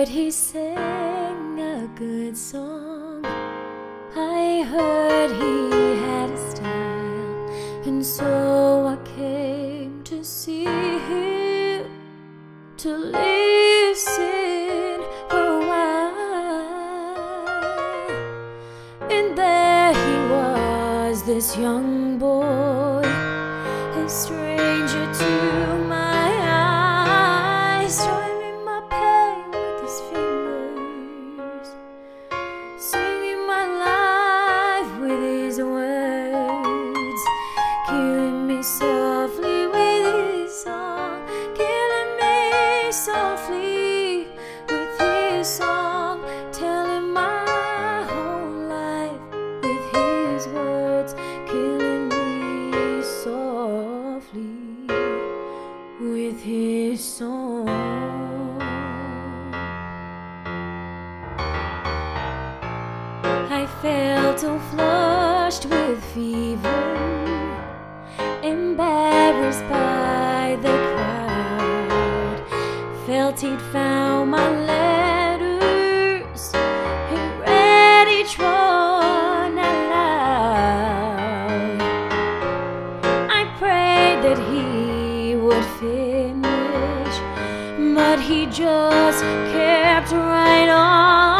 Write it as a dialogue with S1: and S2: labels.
S1: heard he sang a good song. I heard he had a style, and so I came to see him to listen for a while. And there he was, this young boy, a stranger to with his song, telling my whole life with his words, killing me softly with his song. I felt all flushed with fever, embarrassed by Felt he'd found my letters, he read each one aloud. I prayed that he would finish, but he just kept right on,